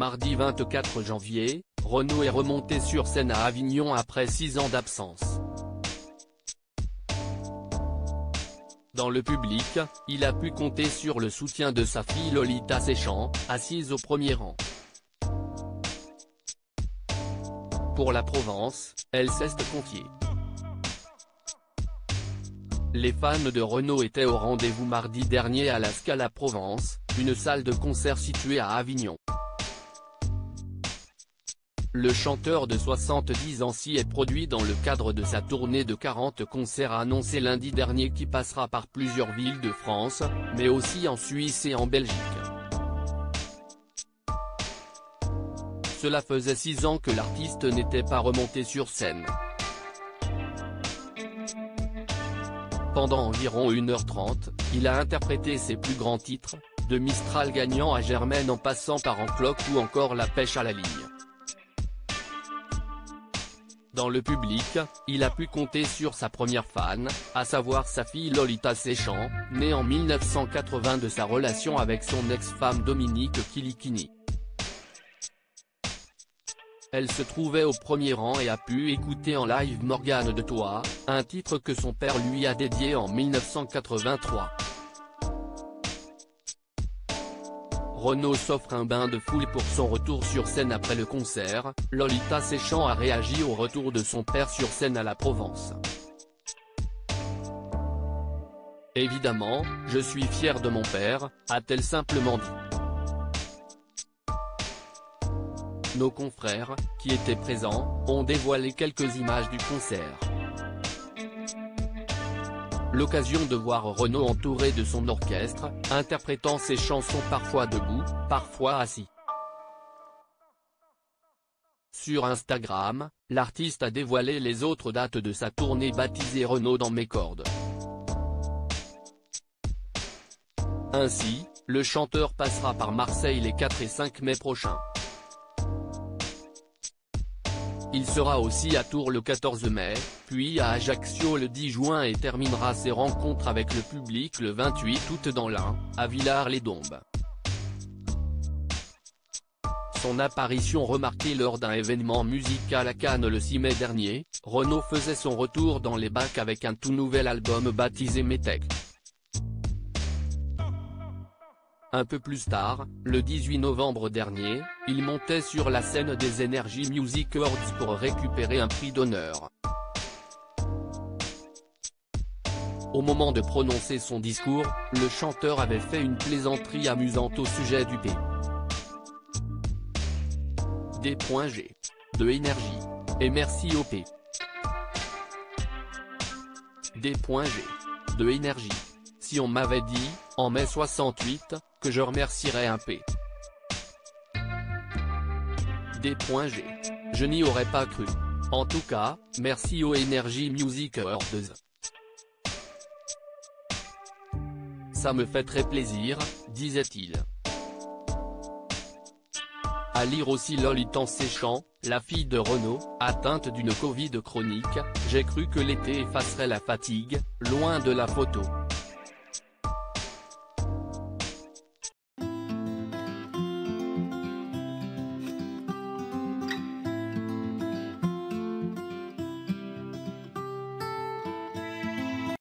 Mardi 24 janvier, Renaud est remonté sur scène à Avignon après 6 ans d'absence. Dans le public, il a pu compter sur le soutien de sa fille Lolita Séchant, assise au premier rang. Pour la Provence, elle s'est confiée. Les fans de Renault étaient au rendez-vous mardi dernier à la Scala Provence, une salle de concert située à Avignon. Le chanteur de 70 ans s'y est produit dans le cadre de sa tournée de 40 concerts annoncé lundi dernier qui passera par plusieurs villes de France, mais aussi en Suisse et en Belgique. Cela faisait six ans que l'artiste n'était pas remonté sur scène. Pendant environ 1h30, il a interprété ses plus grands titres, de Mistral gagnant à Germaine en passant par En Cloque ou encore La pêche à la ligne. Dans le public, il a pu compter sur sa première fan, à savoir sa fille Lolita Séchant, née en 1980 de sa relation avec son ex-femme Dominique Kilikini. Elle se trouvait au premier rang et a pu écouter en live Morgane de Toi, un titre que son père lui a dédié en 1983. Renaud s'offre un bain de foule pour son retour sur scène après le concert, Lolita Séchant a réagi au retour de son père sur scène à la Provence. Évidemment, je suis fier de mon père, a-t-elle simplement dit. Nos confrères, qui étaient présents, ont dévoilé quelques images du concert. L'occasion de voir Renaud entouré de son orchestre, interprétant ses chansons parfois debout, parfois assis. Sur Instagram, l'artiste a dévoilé les autres dates de sa tournée baptisée Renaud dans mes cordes. Ainsi, le chanteur passera par Marseille les 4 et 5 mai prochains. Il sera aussi à Tours le 14 mai, puis à Ajaccio le 10 juin et terminera ses rencontres avec le public le 28 août dans l'Ain, à Villars-les-Dombes. Son apparition remarquée lors d'un événement musical à Cannes le 6 mai dernier, Renaud faisait son retour dans les bacs avec un tout nouvel album baptisé Metec. Un peu plus tard, le 18 novembre dernier, il montait sur la scène des Energy Music Awards pour récupérer un prix d'honneur. Au moment de prononcer son discours, le chanteur avait fait une plaisanterie amusante au sujet du P. D.G. De énergie. Et merci au P. D.G. De énergie. Si on m'avait dit, en mai 68, que je remercierais un P. D.G. Je n'y aurais pas cru. En tout cas, merci aux Energy Music Awards. Ça me fait très plaisir, disait-il. À lire aussi Lolitan Séchant, la fille de Renault, atteinte d'une Covid chronique, j'ai cru que l'été effacerait la fatigue, loin de la photo.